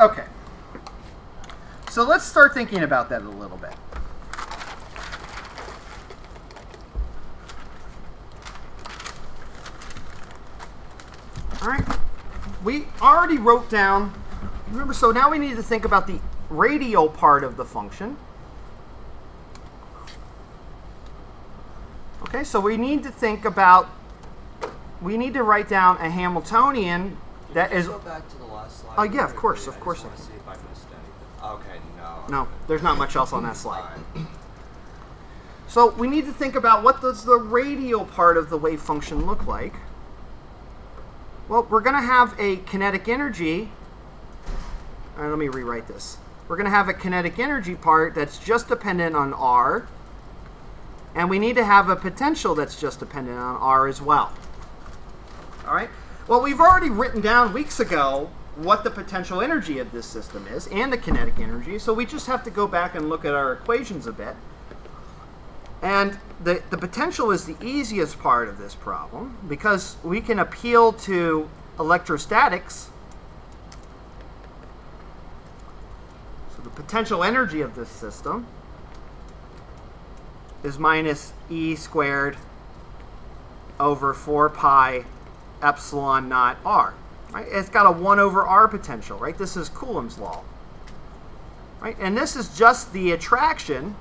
Okay. So let's start thinking about that a little bit. All right. We already wrote down, remember, so now we need to think about the radial part of the function. Okay, so we need to think about, we need to write down a Hamiltonian that is. Go back to the last slide. Oh, yeah, of course, of course I I just want to see if I missed anything. Okay, no. No, there's not much else on that slide. So we need to think about what does the radial part of the wave function look like. Well, we're going to have a kinetic energy. All right, let me rewrite this. We're going to have a kinetic energy part that's just dependent on r. And we need to have a potential that's just dependent on r as well. All right? Well, we've already written down weeks ago what the potential energy of this system is and the kinetic energy. So we just have to go back and look at our equations a bit. And the, the potential is the easiest part of this problem because we can appeal to electrostatics. So the potential energy of this system is minus E squared over 4 pi epsilon naught r. Right? It's got a 1 over r potential, right? This is Coulomb's law. Right? And this is just the attraction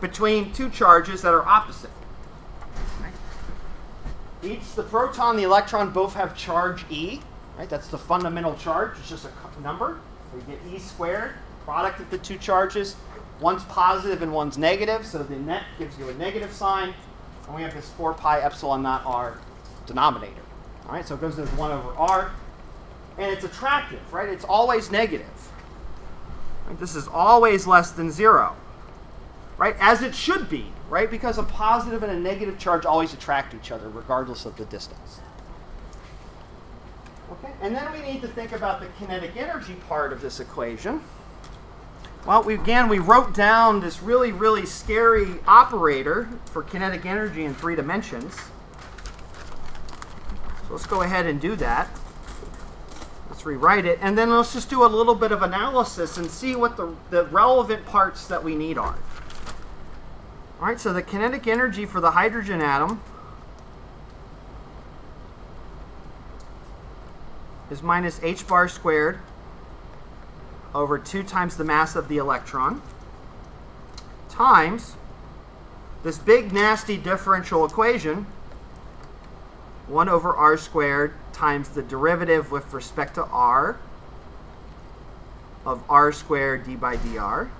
between two charges that are opposite. Right? Each, the proton and the electron both have charge E. Right? That's the fundamental charge. It's just a number. We get E squared, product of the two charges. One's positive and one's negative, so the net gives you a negative sign. And we have this 4 pi epsilon naught r denominator. All right, so it goes to 1 over r. And it's attractive, right? It's always negative. Right? This is always less than 0 right? As it should be, right? Because a positive and a negative charge always attract each other, regardless of the distance. Okay, and then we need to think about the kinetic energy part of this equation. Well, we, again, we wrote down this really, really scary operator for kinetic energy in three dimensions. So let's go ahead and do that. Let's rewrite it, and then let's just do a little bit of analysis and see what the, the relevant parts that we need are. All right, so the kinetic energy for the hydrogen atom is minus h bar squared over 2 times the mass of the electron times this big nasty differential equation 1 over r squared times the derivative with respect to r of r squared d by dr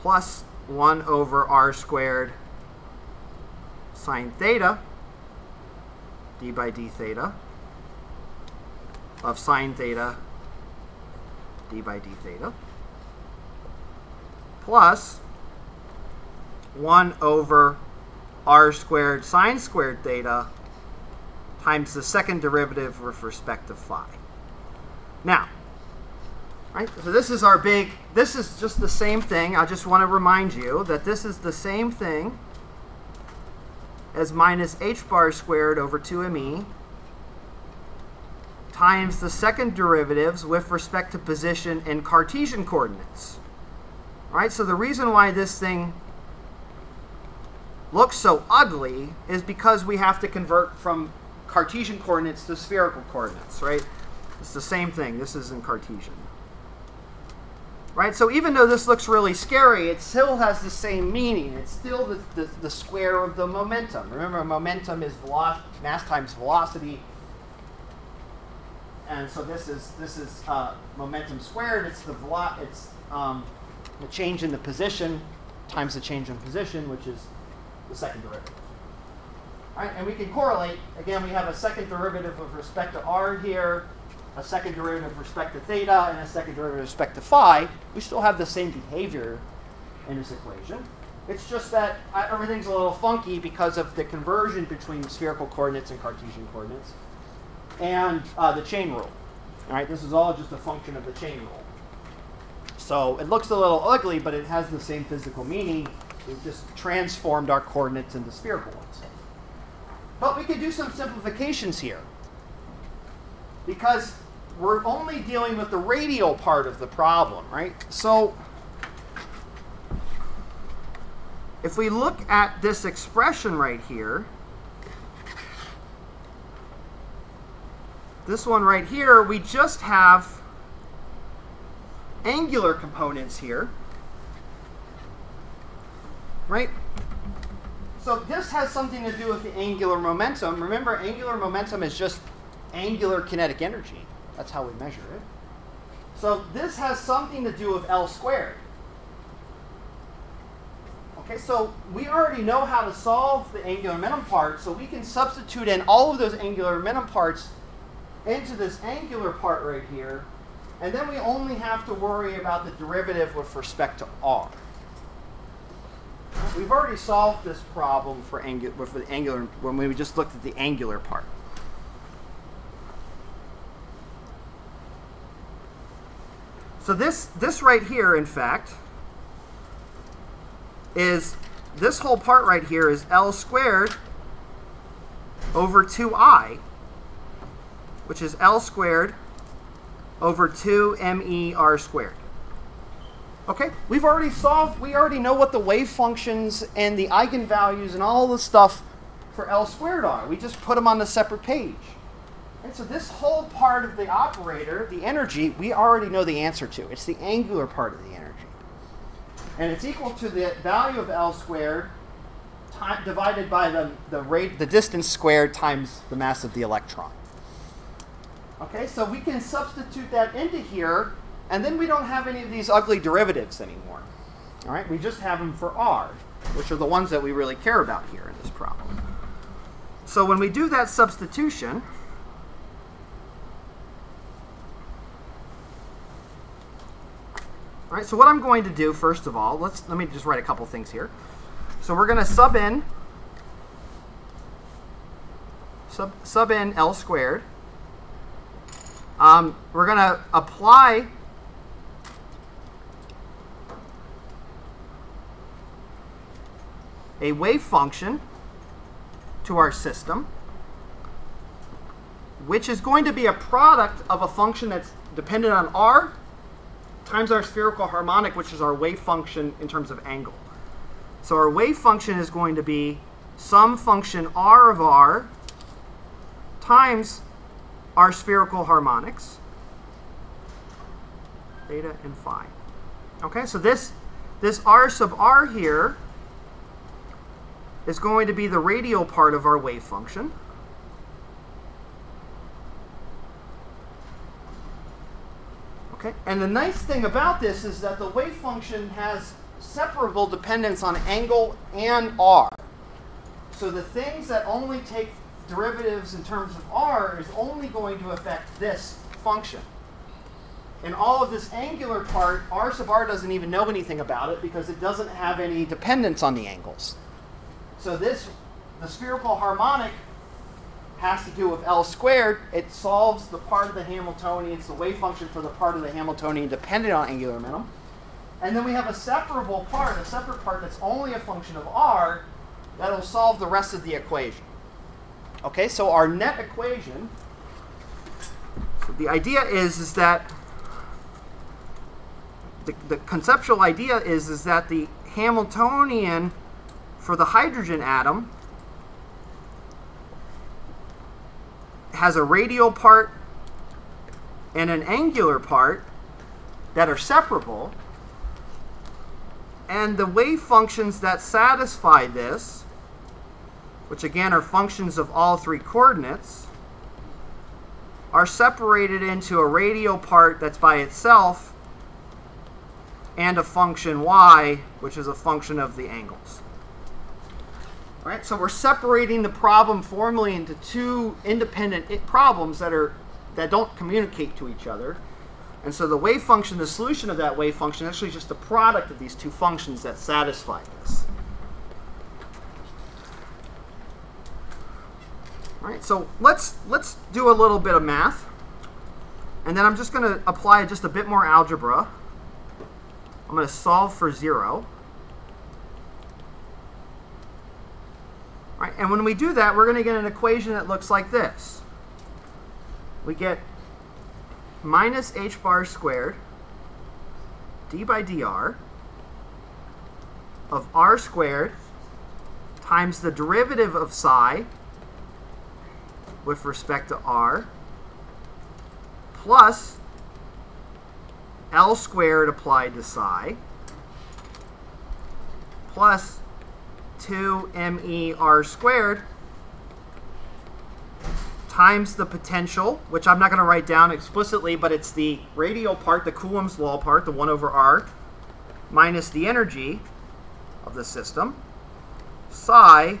plus 1 over r squared sine theta, d by d theta, of sine theta, d by d theta, plus 1 over r squared sine squared theta times the second derivative with respect to phi. Now, Right? So this is our big, this is just the same thing. I just want to remind you that this is the same thing as minus h bar squared over 2me times the second derivatives with respect to position in Cartesian coordinates. Right? So the reason why this thing looks so ugly is because we have to convert from Cartesian coordinates to spherical coordinates, right? It's the same thing. This is in Cartesian. Right? So even though this looks really scary, it still has the same meaning. It's still the, the, the square of the momentum. Remember, momentum is mass times velocity. And so this is this is uh, momentum squared. It's the velo- it's um, the change in the position times the change in position, which is the second derivative. All right, and we can correlate. Again, we have a second derivative with respect to r here, a second derivative with respect to theta, and a second derivative with respect to phi. We still have the same behavior in this equation. It's just that uh, everything's a little funky because of the conversion between spherical coordinates and Cartesian coordinates and uh, the chain rule. All right, this is all just a function of the chain rule. So it looks a little ugly, but it has the same physical meaning. We've just transformed our coordinates into spherical ones. But we could do some simplifications here. because we're only dealing with the radial part of the problem, right? So if we look at this expression right here, this one right here, we just have angular components here, right? So this has something to do with the angular momentum. Remember, angular momentum is just angular kinetic energy. That's how we measure it. So this has something to do with L squared. Okay, so we already know how to solve the angular momentum part, so we can substitute in all of those angular momentum parts into this angular part right here, and then we only have to worry about the derivative with respect to r. We've already solved this problem for, angu for the angular when we just looked at the angular part. So this, this right here, in fact, is this whole part right here is L squared over 2i, which is L squared over 2 MER squared. Okay, we've already solved, we already know what the wave functions and the eigenvalues and all the stuff for L squared are. We just put them on a separate page. And so this whole part of the operator, the energy, we already know the answer to. It's the angular part of the energy. And it's equal to the value of L squared time, divided by the, the, rate, the distance squared times the mass of the electron. Okay, so we can substitute that into here, and then we don't have any of these ugly derivatives anymore. All right, we just have them for r, which are the ones that we really care about here in this problem. So when we do that substitution, All right, so what I'm going to do first of all, let's let me just write a couple things here. So we're going to sub in sub sub in L squared. Um, we're going to apply a wave function to our system, which is going to be a product of a function that's dependent on r times our spherical harmonic, which is our wave function in terms of angle. So our wave function is going to be some function r of r times our spherical harmonics, theta and phi. Okay, so this, this r sub r here is going to be the radial part of our wave function. Okay, and the nice thing about this is that the wave function has separable dependence on angle and r. So the things that only take derivatives in terms of r is only going to affect this function. And all of this angular part, r sub r doesn't even know anything about it because it doesn't have any dependence on the angles. So this, the spherical harmonic has to do with L squared. It solves the part of the Hamiltonian. It's the wave function for the part of the Hamiltonian dependent on angular momentum. And then we have a separable part, a separate part that's only a function of r, that'll solve the rest of the equation. Okay, so our net equation, so the idea is, is that, the, the conceptual idea is, is that the Hamiltonian for the hydrogen atom has a radial part and an angular part that are separable. And the wave functions that satisfy this, which again are functions of all three coordinates, are separated into a radial part that's by itself and a function y, which is a function of the angles. All right, so we're separating the problem formally into two independent problems that are that don't communicate to each other. And so the wave function, the solution of that wave function, is actually just a product of these two functions that satisfy this. All right, so let's let's do a little bit of math, and then I'm just going to apply just a bit more algebra. I'm going to solve for zero. Right? And when we do that, we're going to get an equation that looks like this. We get minus h bar squared d by dr of r squared times the derivative of psi with respect to r plus L squared applied to psi plus 2MER squared times the potential, which I'm not going to write down explicitly, but it's the radial part, the Coulomb's law part, the 1 over R, minus the energy of the system, psi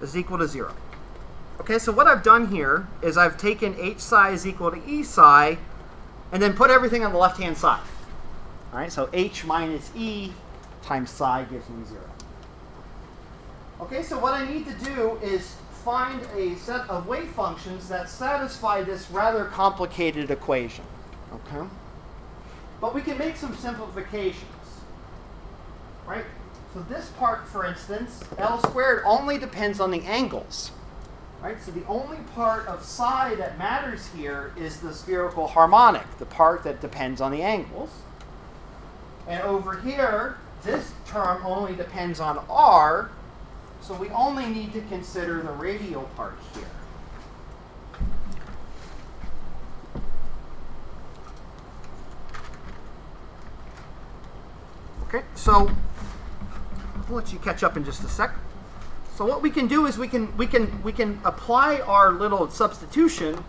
is equal to 0. Okay, so what I've done here is I've taken h psi is equal to e psi and then put everything on the left-hand side. All right, so h minus e times psi gives me 0. Okay, so what I need to do is find a set of wave functions that satisfy this rather complicated equation. Okay? But we can make some simplifications. Right? So this part, for instance, L squared only depends on the angles. Right? So the only part of psi that matters here is the spherical harmonic, the part that depends on the angles. And over here, this term only depends on r, so we only need to consider the radial part here. Okay, so I'll let you catch up in just a sec. So what we can do is we can we can we can apply our little substitution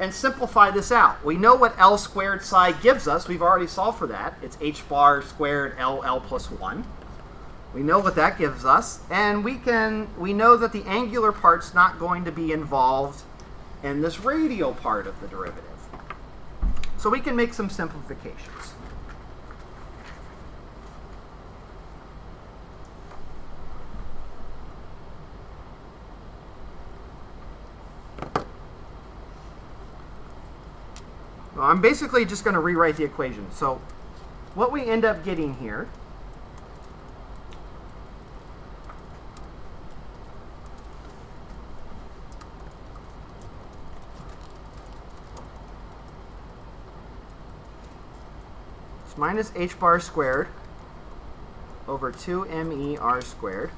and simplify this out. We know what L squared psi gives us. We've already solved for that. It's h bar squared L L plus 1. We know what that gives us. And we can we know that the angular part's not going to be involved in this radial part of the derivative. So we can make some simplifications. I'm basically just going to rewrite the equation. So what we end up getting here is minus h bar squared over 2mer squared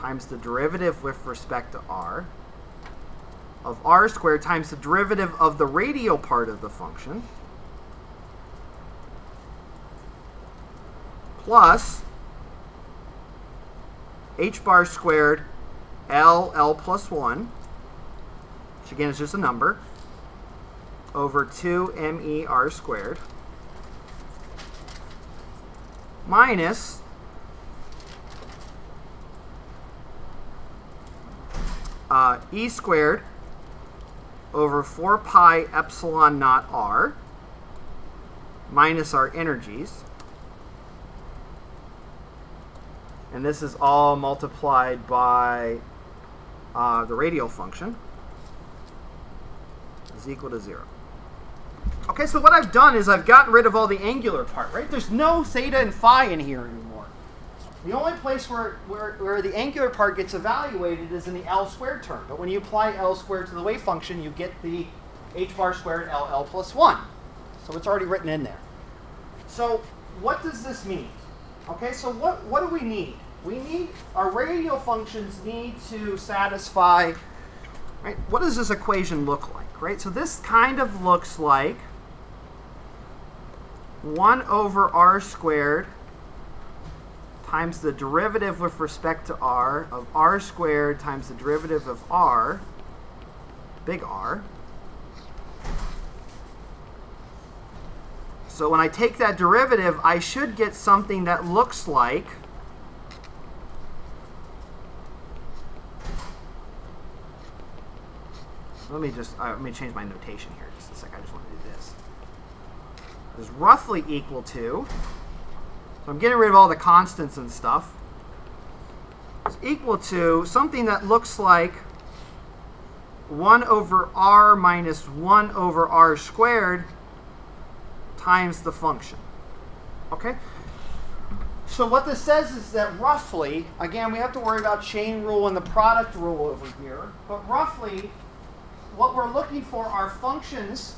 times the derivative with respect to r of r squared times the derivative of the radial part of the function plus h bar squared L L plus 1, which again is just a number, over 2 MER squared minus uh, E squared over 4 pi epsilon naught r minus our energies. And this is all multiplied by uh, the radial function is equal to 0. Okay, so what I've done is I've gotten rid of all the angular part, right? There's no theta and phi in here anymore. The only place where, where, where the angular part gets evaluated is in the L squared term. But when you apply L squared to the wave function, you get the h bar squared L L plus 1. So it's already written in there. So what does this mean? Okay, so what, what do we need? We need, our radial functions need to satisfy, right? What does this equation look like, right? So this kind of looks like 1 over r squared times the derivative with respect to r of r squared times the derivative of r, big R. So when I take that derivative, I should get something that looks like let me just uh, let me change my notation here just a sec. I just want to do this. Is roughly equal to. So I'm getting rid of all the constants and stuff. It's equal to something that looks like 1 over r minus 1 over r squared times the function. Okay? So what this says is that roughly, again, we have to worry about chain rule and the product rule over here, but roughly what we're looking for are functions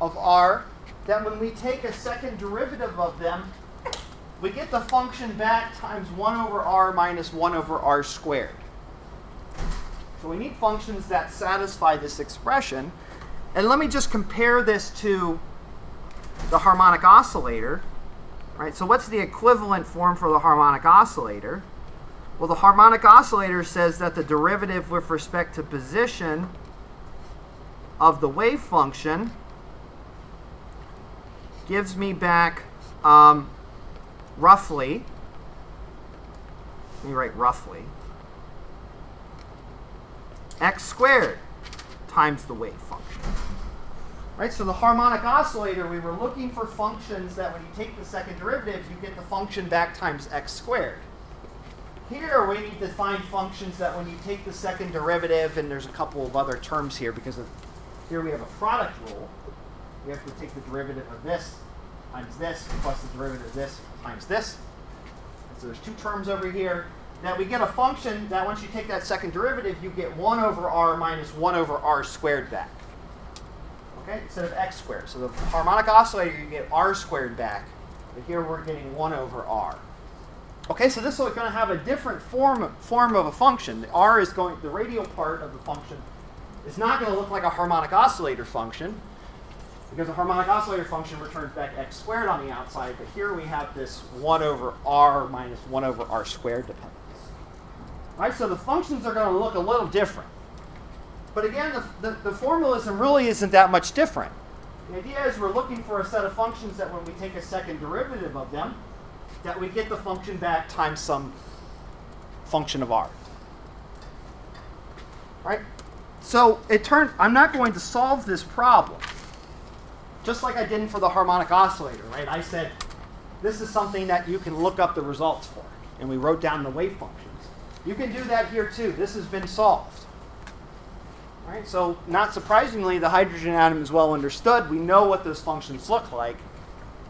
of r that when we take a second derivative of them, we get the function back times 1 over r minus 1 over r squared. So we need functions that satisfy this expression. And let me just compare this to the harmonic oscillator. Right? So what's the equivalent form for the harmonic oscillator? Well, the harmonic oscillator says that the derivative with respect to position of the wave function gives me back um, roughly, let me write roughly, x squared times the wave function. Right, so the harmonic oscillator, we were looking for functions that when you take the second derivative, you get the function back times x squared. Here, we need to find functions that when you take the second derivative, and there's a couple of other terms here because of, here we have a product rule. We have to take the derivative of this times this plus the derivative of this times this. so there's two terms over here. Now we get a function that once you take that second derivative, you get 1 over r minus 1 over r squared back. Okay, instead of x squared. So the harmonic oscillator, you get r squared back. But here we're getting 1 over r. Okay, so this is going to have a different form, form of a function. The r is going, the radial part of the function is not going to look like a harmonic oscillator function because a harmonic oscillator function returns back x squared on the outside, but here we have this 1 over r minus 1 over r squared dependence. Right, so the functions are going to look a little different. But again, the, the, the formalism really isn't that much different. The idea is we're looking for a set of functions that when we take a second derivative of them, that we get the function back times some function of r. Right? So it turned, I'm not going to solve this problem. Just like I didn't for the harmonic oscillator, right? I said, this is something that you can look up the results for. And we wrote down the wave functions. You can do that here too. This has been solved. Right? So not surprisingly, the hydrogen atom is well understood. We know what those functions look like.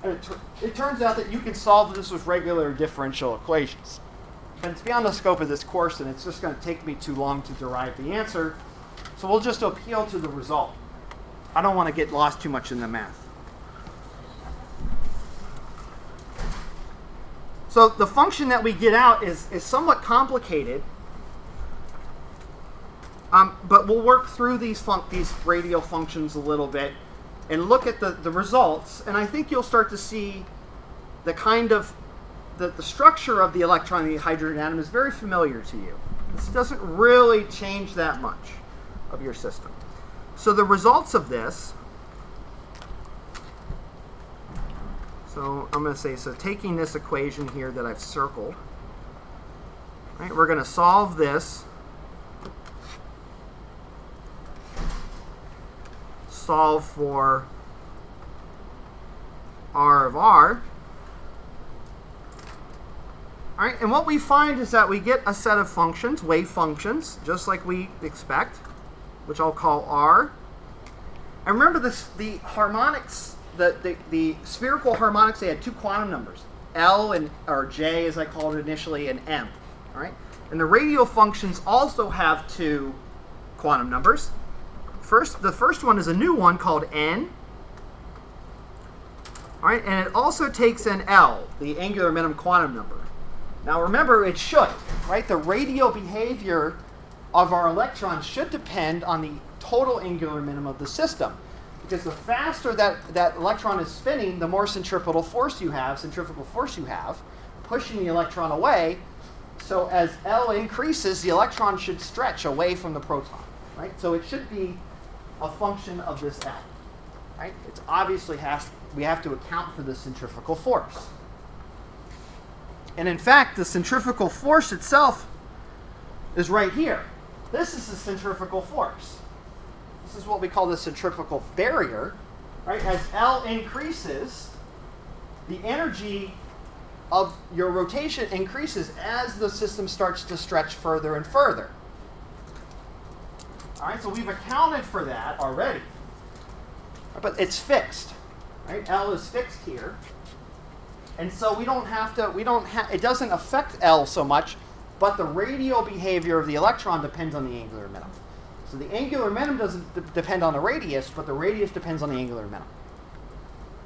And it, it turns out that you can solve this with regular differential equations. And it's beyond the scope of this course, and it's just going to take me too long to derive the answer. So we'll just appeal to the result. I don't want to get lost too much in the math. So the function that we get out is, is somewhat complicated, um, but we'll work through these, these radial functions a little bit and look at the, the results, and I think you'll start to see the kind of the, the structure of the electron in the hydrogen atom is very familiar to you. This doesn't really change that much of your system. So the results of this, so I'm going to say, so taking this equation here that I've circled, right, we're going to solve this solve for r of r. All right, and what we find is that we get a set of functions, wave functions, just like we expect, which I'll call r. And remember this, the harmonics, the, the, the spherical harmonics, they had two quantum numbers, L and or J as I called it initially, and M. All right, and the radial functions also have two quantum numbers, First, the first one is a new one called n. All right, and it also takes an L, the angular momentum quantum number. Now remember, it should, right? The radial behavior of our electrons should depend on the total angular momentum of the system. Because the faster that, that electron is spinning, the more centripetal force you have, centrifugal force you have, pushing the electron away. So as L increases, the electron should stretch away from the proton, right? So it should be a function of this L. Right? It obviously has, we have to account for the centrifugal force. And in fact, the centrifugal force itself is right here. This is the centrifugal force. This is what we call the centrifugal barrier. Right? As L increases, the energy of your rotation increases as the system starts to stretch further and further. All right, so we've accounted for that already. But it's fixed. Right? L is fixed here. And so we don't have to, we don't have, it doesn't affect L so much, but the radial behavior of the electron depends on the angular momentum. So the angular momentum doesn't depend on the radius, but the radius depends on the angular momentum.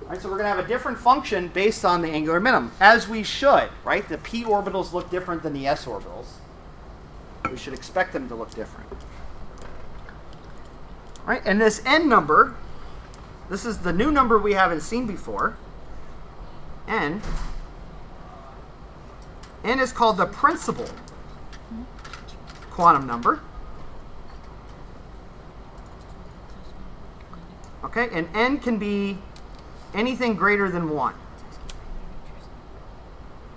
Right, so we're going to have a different function based on the angular momentum, as we should, right? The p orbitals look different than the s orbitals. We should expect them to look different. Right, and this n number, this is the new number we haven't seen before. n. n is called the principal quantum number. Okay, and n can be anything greater than 1.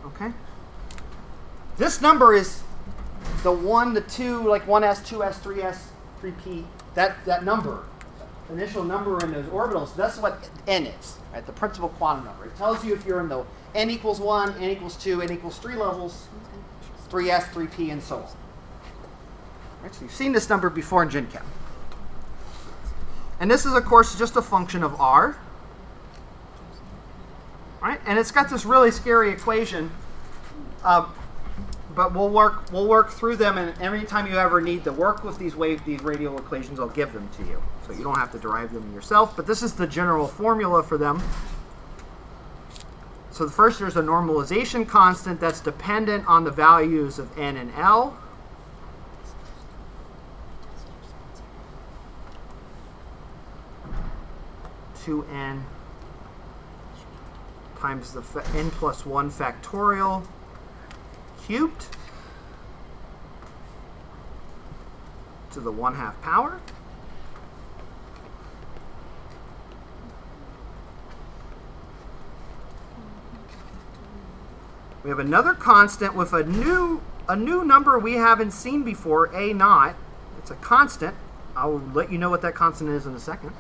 Okay? This number is the 1, the 2, like 1s, 2s, 3s, 3p. That, that number, initial number in those orbitals, that's what n is, right? The principal quantum number. It tells you if you're in the n equals 1, n equals 2, n equals 3 levels, 3s, 3p, and so on. So you've seen this number before in GenChem. And this is, of course, just a function of r. Right? And it's got this really scary equation. Uh, but we'll work we'll work through them, and every time you ever need to work with these wave these radial equations, I'll give them to you, so you don't have to derive them yourself. But this is the general formula for them. So the first, there's a normalization constant that's dependent on the values of n and l. Two n times the n plus 1 factorial cubed to the 1 half power. We have another constant with a new a new number we haven't seen before, a naught. It's a constant. I'll let you know what that constant is in a second.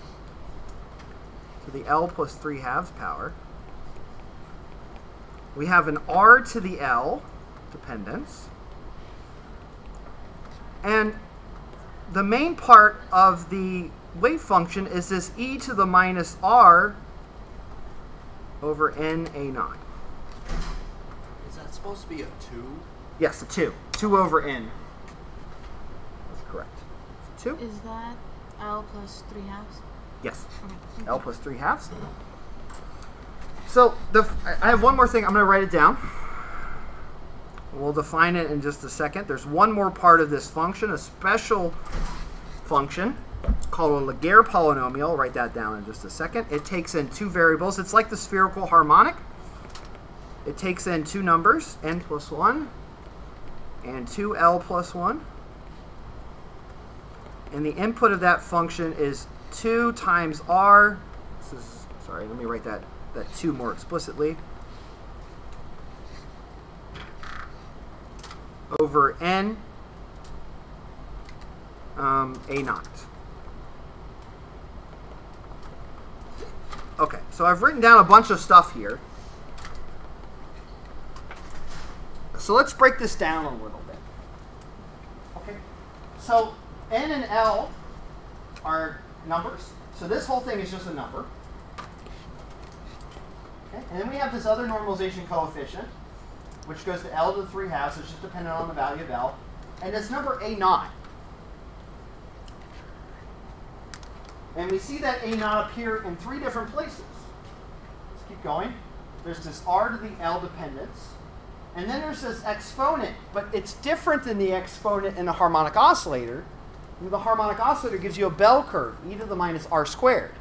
To the L plus 3 halves power. We have an R to the L dependence. And the main part of the wave function is this e to the minus r over n a naught. Is that supposed to be a 2? Yes, a 2. 2 over n. That's correct. 2? Is that L plus three halves? Yes. L plus 3 halves. So the I have one more thing. I'm going to write it down. We'll define it in just a second. There's one more part of this function, a special function called a Laguerre polynomial. I'll write that down in just a second. It takes in two variables. It's like the spherical harmonic. It takes in two numbers, n plus 1 and 2l plus 1. And the input of that function is 2 times r. This is, sorry, let me write that, that 2 more explicitly. Over n um, a naught. Okay, so I've written down a bunch of stuff here. So let's break this down a little bit. Okay, so n and l are numbers. So this whole thing is just a number. Okay, and then we have this other normalization coefficient, which goes to L to the 3 halves, so it's just dependent on the value of L. And it's number A naught. And we see that A naught appear in three different places. Let's keep going. There's this R to the L dependence. And then there's this exponent, but it's different than the exponent in a harmonic oscillator. The harmonic oscillator gives you a bell curve, e to the minus r squared.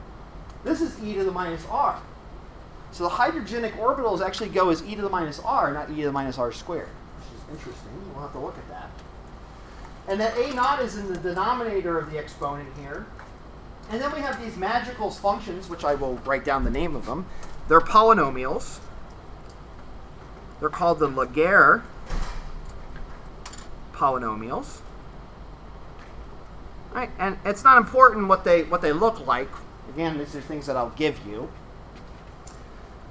This is e to the minus r. So the hydrogenic orbitals actually go as e to the minus r, not e to the minus r squared, which is interesting. We'll have to look at that. And that a naught is in the denominator of the exponent here. And then we have these magical functions, which I will write down the name of them. They're polynomials. They're called the Laguerre polynomials. Right, and it's not important what they what they look like. Again, these are things that I'll give you.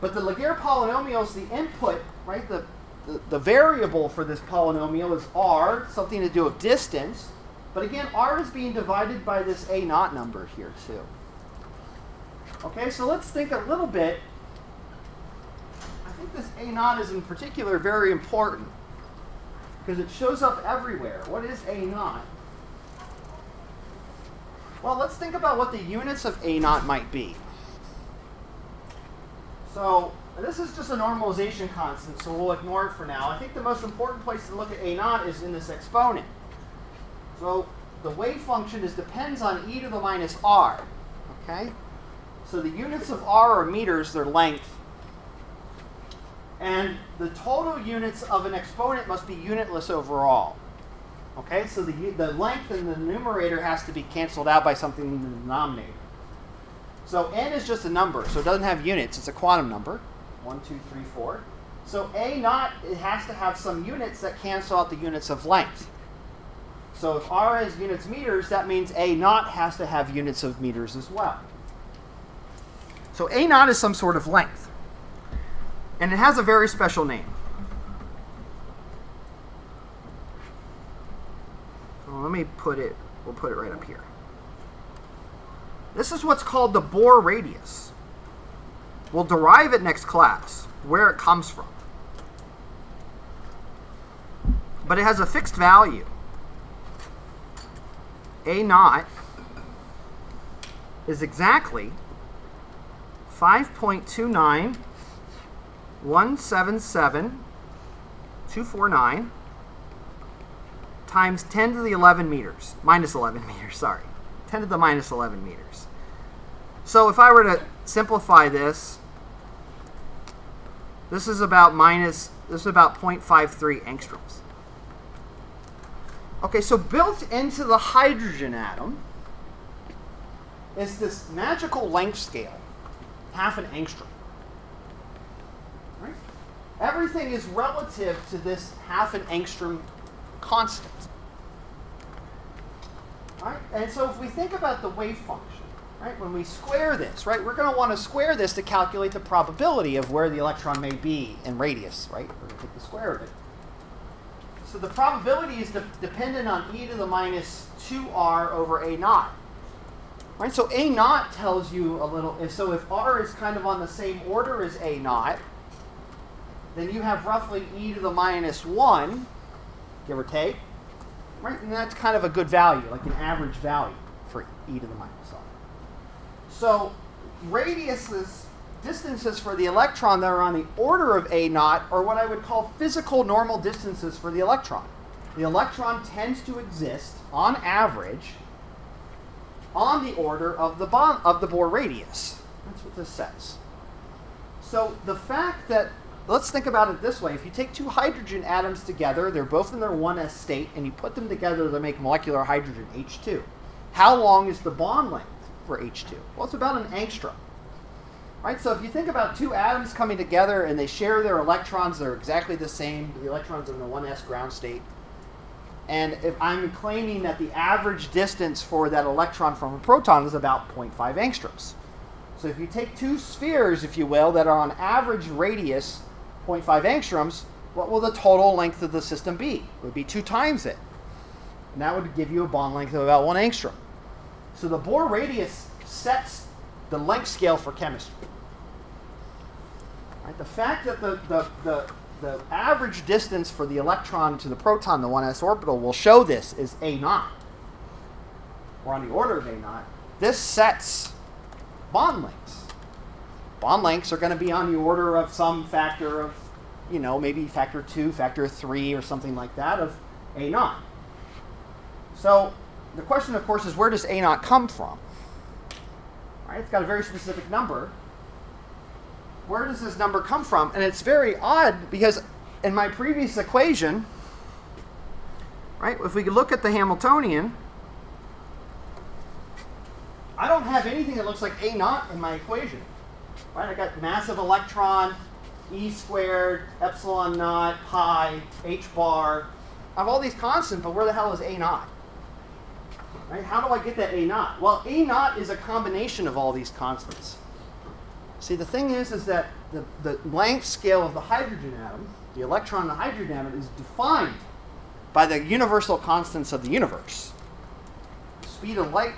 But the Laguerre polynomials, the input, right, the, the, the variable for this polynomial is r, something to do with distance. But again, r is being divided by this a naught number here too. Okay, so let's think a little bit. I think this a naught is in particular very important because it shows up everywhere. What is a naught? Well, let's think about what the units of A naught might be. So this is just a normalization constant, so we'll ignore it for now. I think the most important place to look at A naught is in this exponent. So the wave function is depends on e to the minus r. Okay? So the units of r are meters, their length. And the total units of an exponent must be unitless overall. Okay, so the, the length in the numerator has to be canceled out by something in the denominator. So n is just a number, so it doesn't have units. It's a quantum number. One, two, three, four. So a naught it has to have some units that cancel out the units of length. So if r has units meters, that means a naught has to have units of meters as well. So a naught is some sort of length. And it has a very special name. Let me put it, we'll put it right up here. This is what's called the Bohr radius. We'll derive it next class, where it comes from. But it has a fixed value. A naught is exactly 5.29177 times 10 to the 11 meters, minus 11 meters, sorry. 10 to the minus 11 meters. So if I were to simplify this, this is about minus, this is about 0.53 angstroms. Okay, so built into the hydrogen atom is this magical length scale, half an angstrom. Right? Everything is relative to this half an angstrom constant. Right? And so if we think about the wave function, right, when we square this, right, we're going to want to square this to calculate the probability of where the electron may be in radius, right? We're going to take the square of it. So the probability is de dependent on e to the minus 2r over a naught. Right? So a naught tells you a little, if, so if r is kind of on the same order as a naught, then you have roughly e to the minus 1, give or take. Right? And that's kind of a good value, like an average value for e to the minus r. So radiuses, distances for the electron that are on the order of a naught are what I would call physical normal distances for the electron. The electron tends to exist, on average, on the order of the bond of the Bohr radius. That's what this says. So the fact that let's think about it this way. If you take two hydrogen atoms together, they're both in their 1s state, and you put them together to make molecular hydrogen, H2. How long is the bond length for H2? Well, it's about an angstrom. Right? So if you think about two atoms coming together and they share their electrons, they're exactly the same. The electrons are in the 1s ground state. And if I'm claiming that the average distance for that electron from a proton is about 0.5 angstroms. So if you take two spheres, if you will, that are on average radius 0.5 angstroms, what will the total length of the system be? It would be two times it. And that would give you a bond length of about one angstrom. So the Bohr radius sets the length scale for chemistry. Right? The fact that the, the, the, the average distance for the electron to the proton, the 1s orbital, will show this is a naught, or on the order of a naught. This sets bond lengths. Bond lengths are going to be on the order of some factor of, you know, maybe factor 2, factor 3, or something like that of a naught. So the question, of course, is where does a naught come from? Right? It's got a very specific number. Where does this number come from? And it's very odd because in my previous equation, right, if we look at the Hamiltonian, I don't have anything that looks like a naught in my equation. Right? I got massive electron, e squared, epsilon naught, pi, h bar. I have all these constants, but where the hell is a naught? Right? How do I get that a naught? Well, a naught is a combination of all these constants. See, the thing is, is that the, the length scale of the hydrogen atom, the electron in the hydrogen atom, is defined by the universal constants of the universe. Speed of light,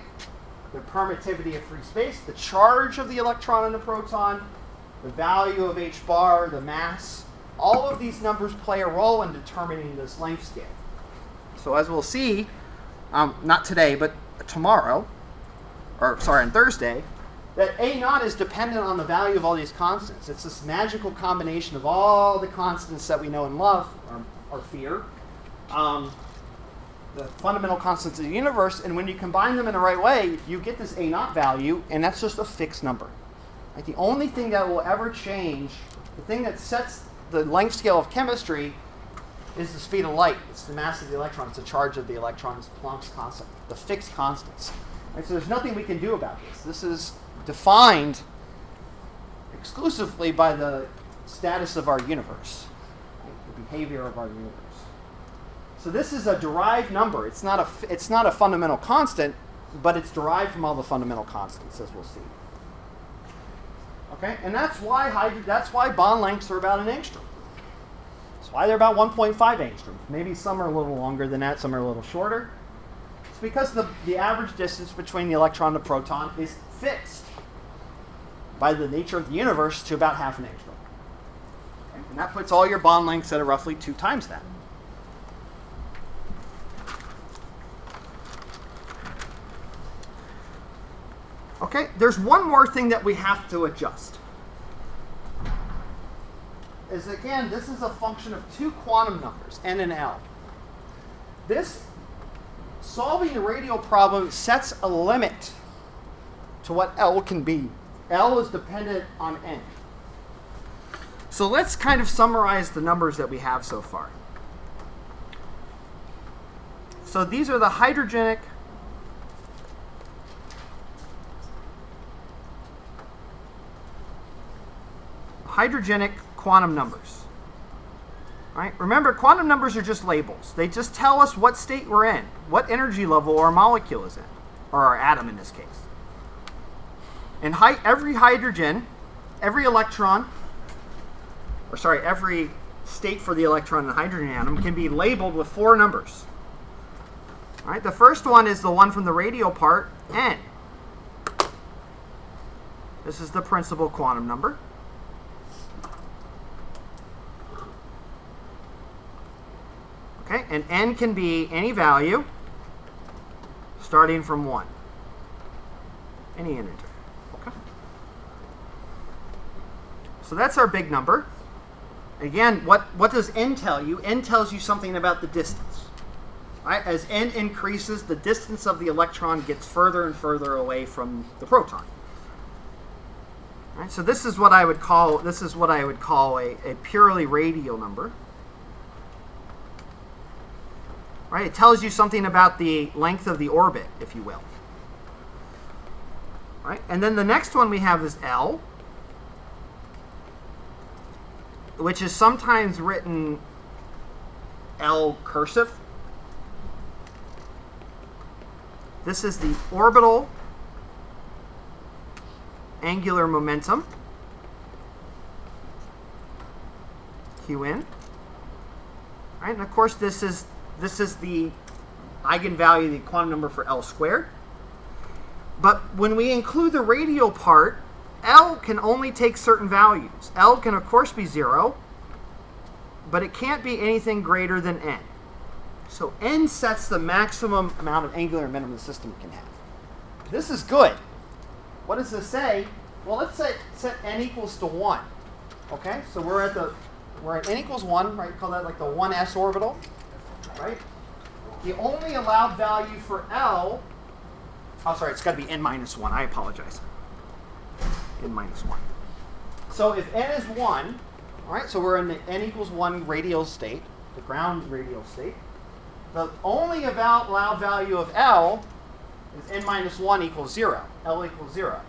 the permittivity of free space, the charge of the electron and the proton, the value of h bar, the mass. All of these numbers play a role in determining this length scale. So as we'll see, um, not today, but tomorrow, or sorry, on Thursday, that A naught is dependent on the value of all these constants. It's this magical combination of all the constants that we know and love, or, or fear, um, the fundamental constants of the universe, and when you combine them in the right way, you get this A naught value, and that's just a fixed number. The only thing that will ever change, the thing that sets the length scale of chemistry is the speed of light. It's the mass of the electron. It's the charge of the electron. It's Planck's constant, the fixed constants. So there's nothing we can do about this. This is defined exclusively by the status of our universe, the behavior of our universe. So this is a derived number. It's not a, it's not a fundamental constant, but it's derived from all the fundamental constants, as we'll see. Okay, and that's why hydro, that's why bond lengths are about an angstrom. That's why they're about 1.5 angstroms. Maybe some are a little longer than that, some are a little shorter. It's because the, the average distance between the electron and the proton is fixed by the nature of the universe to about half an angstrom. Okay? And that puts all your bond lengths at a roughly two times that. Okay, there's one more thing that we have to adjust. Is again, this is a function of two quantum numbers, n and l. This solving the radial problem sets a limit to what L can be. L is dependent on N. So let's kind of summarize the numbers that we have so far. So these are the hydrogenic hydrogenic quantum numbers. Right? Remember, quantum numbers are just labels. They just tell us what state we're in, what energy level our molecule is in, or our atom in this case. And hi- every hydrogen, every electron, or sorry, every state for the electron the hydrogen atom can be labeled with four numbers. All right, the first one is the one from the radial part, n. This is the principal quantum number. Okay, and n can be any value starting from 1. Any integer. Okay. So that's our big number. Again, what, what does n tell you? n tells you something about the distance. Right? As n increases, the distance of the electron gets further and further away from the proton. Right? So this is what I would call this is what I would call a, a purely radial number. Right? It tells you something about the length of the orbit, if you will. Right? And then the next one we have is L, which is sometimes written L cursive. This is the orbital angular momentum. Qn. Right? And of course this is this is the eigenvalue, the quantum number for L squared. But when we include the radial part, L can only take certain values. L can, of course, be 0, but it can't be anything greater than n. So n sets the maximum amount of angular momentum the system can have. This is good. What does this say? Well, let's say set n equals to 1. Okay, so we're at the we're at n equals 1, right? Call that like the 1s orbital right? The only allowed value for L, oh, sorry, it's got to be n minus 1. I apologize. n minus 1. So if n is 1, all right, so we're in the n equals 1 radial state, the ground radial state. The only allowed value of L is n minus 1 equals 0. L equals 0.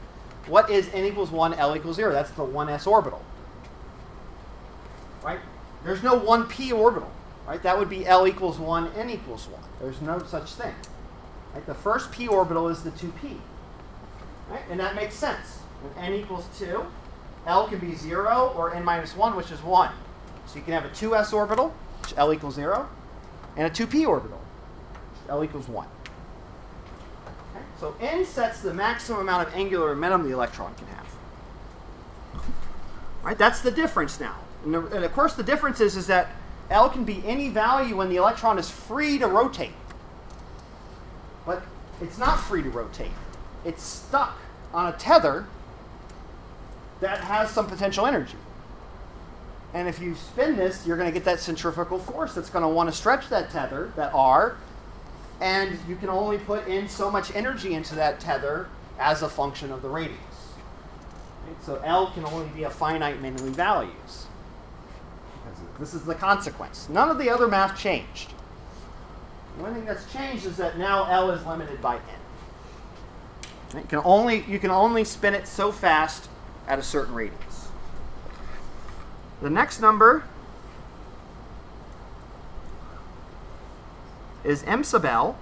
What is n equals 1, L equals 0? That's the 1s orbital. Right? There's no 1p orbital. Right? That would be L equals 1, N equals 1. There's no such thing. Right? The first p orbital is the 2p. Right? And that makes sense. When n equals 2, L can be 0 or n minus 1, which is 1. So you can have a 2s orbital, which L equals 0, and a 2p orbital, which L equals 1. Okay? So n sets the maximum amount of angular momentum the electron can have. Right? That's the difference now. And, and of course, the difference is, is that L can be any value when the electron is free to rotate. But it's not free to rotate. it's stuck on a tether that has some potential energy. And if you spin this, you're going to get that centrifugal force that's going to want to stretch that tether, that R, and you can only put in so much energy into that tether as a function of the radius. Right? So L can only be a finite many values. This is the consequence. None of the other math changed. The only thing that's changed is that now L is limited by n. You can only you can only spin it so fast at a certain radius. The next number is m sub L,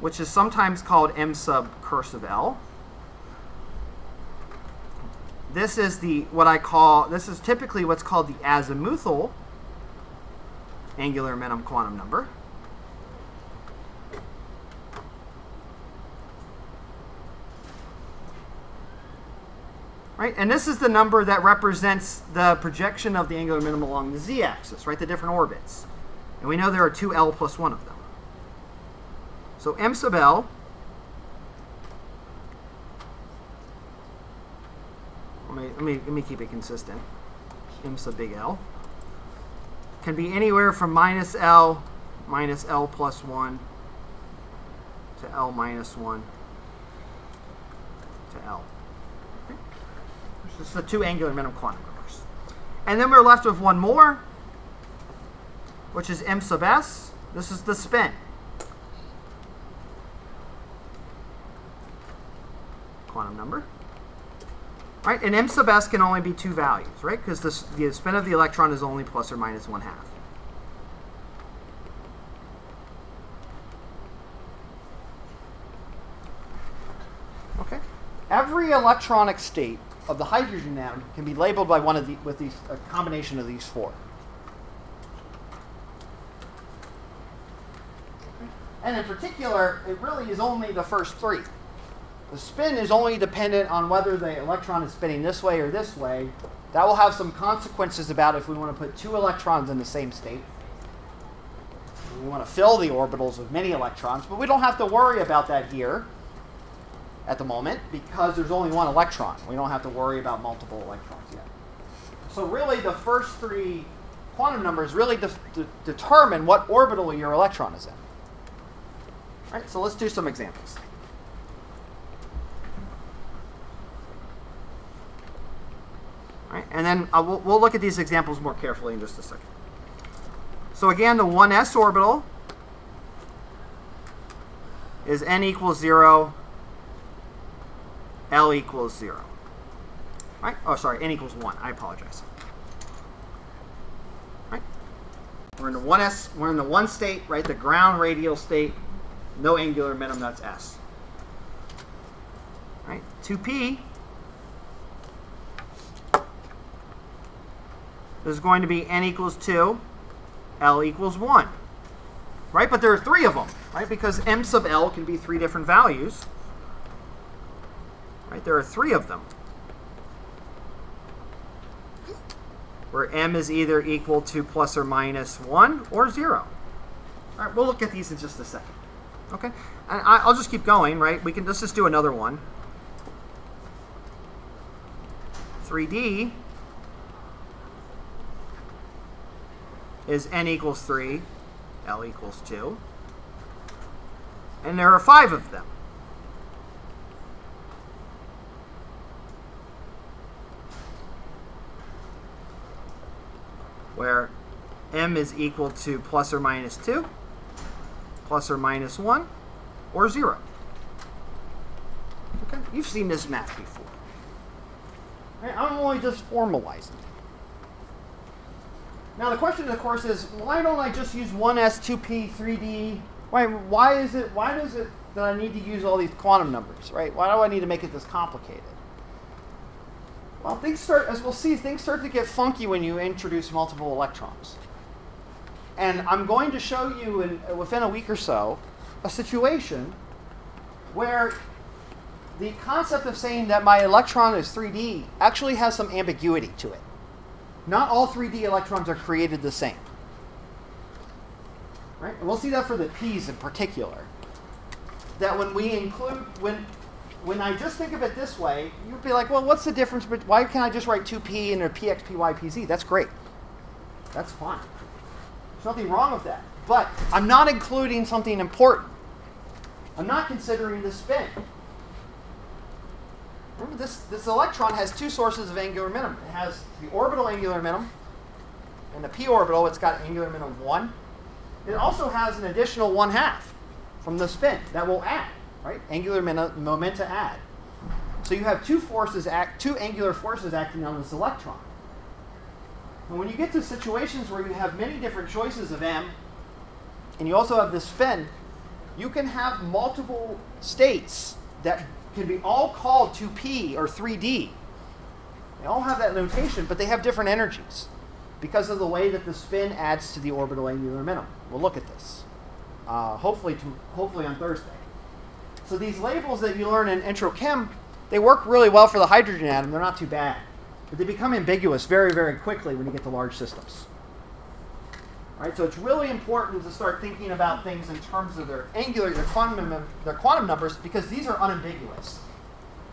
which is sometimes called m sub cursive L. This is the what I call this is typically what's called the azimuthal angular momentum quantum number. Right? And this is the number that represents the projection of the angular momentum along the z-axis, right? The different orbits. And we know there are two L plus one of them. So M sub L let me, let me, keep it consistent. M sub big L can be anywhere from minus L minus L plus 1 to L minus 1 to L. Okay. This is the two angular momentum quantum numbers. And then we're left with one more, which is M sub S. This is the spin. Quantum number. Right, and m sub s can only be two values, right? Because the spin of the electron is only plus or minus one half. Okay. Every electronic state of the hydrogen atom can be labeled by one of the with these a combination of these four. And in particular, it really is only the first three. The spin is only dependent on whether the electron is spinning this way or this way. That will have some consequences about if we want to put two electrons in the same state. We want to fill the orbitals with many electrons, but we don't have to worry about that here at the moment because there's only one electron. We don't have to worry about multiple electrons yet. So really the first three quantum numbers really de de determine what orbital your electron is in. All right, so let's do some examples. And then uh, we'll, we'll look at these examples more carefully in just a second. So again, the 1s orbital is n equals 0, L equals 0. Right? Oh, sorry, n equals 1. I apologize. Right? We're in the 1s, we're in the 1 state, right? The ground radial state, no angular momentum, that's s. Right? 2p is going to be n equals 2, L equals 1. Right? But there are three of them, right? Because m sub L can be three different values. Right? There are three of them. Where m is either equal to plus or minus 1 or 0. All right, we'll look at these in just a second. Okay? And I, will just keep going, right? We can let's just do another one. 3D is n equals 3, L equals 2. And there are five of them. Where m is equal to plus or minus 2, plus or minus 1, or 0. Okay, you've seen this math before. I'm only just formalizing now the question, of course, is why don't I just use 1s, 2p, 3d? Why, why is it? Why does it that I need to use all these quantum numbers, right? Why do I need to make it this complicated? Well, things start, as we'll see, things start to get funky when you introduce multiple electrons. And I'm going to show you in, within a week or so a situation where the concept of saying that my electron is 3D actually has some ambiguity to it. Not all 3D electrons are created the same. Right? And we'll see that for the P's in particular. that when we include when when I just think of it this way, you'd be like, well, what's the difference? But why can't I just write 2p and a px, py, pz? That's great. That's fine. There's nothing wrong with that. But I'm not including something important. I'm not considering the spin. Remember, this, this electron has two sources of angular momentum. It has the orbital angular momentum, and the p orbital, it's got angular momentum 1. It also has an additional 1 half from the spin that will add, right? Angular momenta add. So you have two forces act, two angular forces acting on this electron. And when you get to situations where you have many different choices of m, and you also have this spin, you can have multiple states that can be all called 2p or 3d. They all have that notation, but they have different energies because of the way that the spin adds to the orbital angular momentum. We'll look at this, uh, hopefully, to, hopefully on Thursday. So these labels that you learn in intro chem, they work really well for the hydrogen atom. They're not too bad, but they become ambiguous very, very quickly when you get to large systems. Right, so it's really important to start thinking about things in terms of their angular, their quantum, their quantum numbers, because these are unambiguous.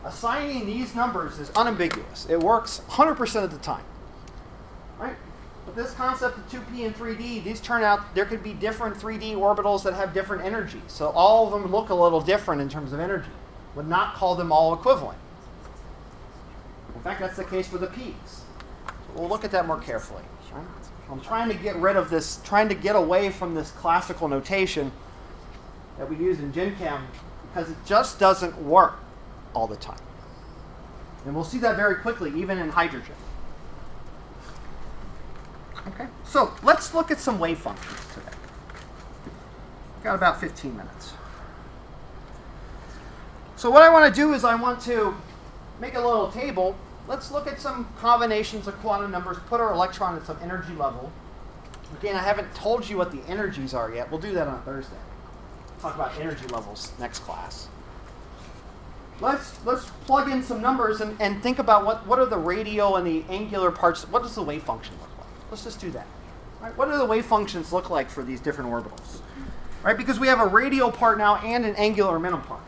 Assigning these numbers is unambiguous. It works 100% of the time. Right? But this concept of 2p and 3d, these turn out there could be different 3d orbitals that have different energies. So all of them look a little different in terms of energy. Would not call them all equivalent. In fact, that's the case for the p's. We'll look at that more carefully. Right? I'm trying to get rid of this, trying to get away from this classical notation that we use in Gen because it just doesn't work all the time. And we'll see that very quickly, even in hydrogen. Okay, so let's look at some wave functions today. Got about 15 minutes. So what I want to do is I want to make a little table let's look at some combinations of quantum numbers, put our electron at some energy level. Again, I haven't told you what the energies are yet. We'll do that on Thursday. Talk about energy levels next class. Let's let's plug in some numbers and, and think about what, what are the radial and the angular parts. What does the wave function look like? Let's just do that. Right, what do the wave functions look like for these different orbitals? Right, because we have a radial part now and an angular momentum part.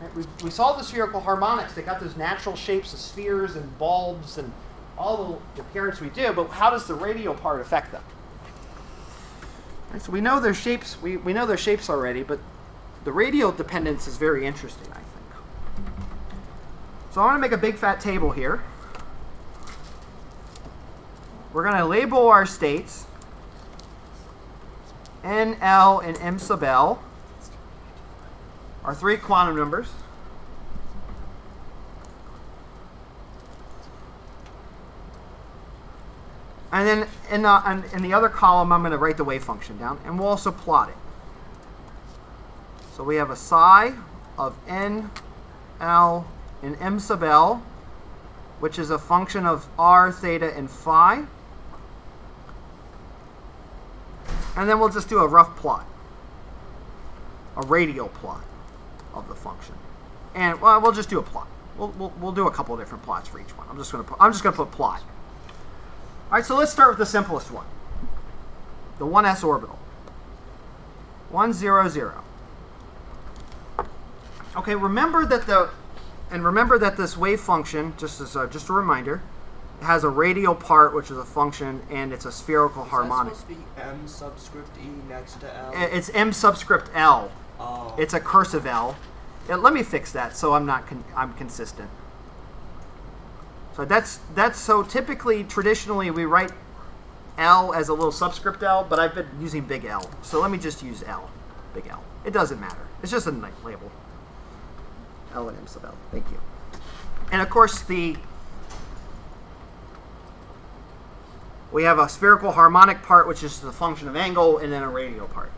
Right? We, saw the spherical harmonics. They got those natural shapes of spheres and bulbs and all the appearance we do, but how does the radial part affect them? Right, so we know their shapes. We, we know their shapes already, but the radial dependence is very interesting, I think. So I want to make a big fat table here. We're going to label our states N, L, and M sub L are three quantum numbers. And then in the, in the other column, I'm going to write the wave function down, and we'll also plot it. So we have a psi of n, l, and m sub l, which is a function of r, theta, and phi. And then we'll just do a rough plot, a radial plot of the function. And well, we'll just do a plot. We'll, we'll, we'll do a couple of different plots for each one. I'm just going to put, I'm just going to put plot. All right, so let's start with the simplest one. The 1s orbital. 1, 0, 0. Okay, remember that the and remember that this wave function, just as a, just a reminder, has a radial part, which is a function, and it's a spherical Is harmonic. That supposed to be M subscript E next to L. It's m subscript l. Oh. It's a cursive L. Let me fix that so I'm not con- I'm consistent. So that's that's so typically traditionally we write L as a little subscript L, but I've been using big L. So let me just use L, big L. It doesn't matter. It's just a nice label. L and M sub L. Thank you. And of course the we have a spherical harmonic part, which is the function of angle, and then a radial part.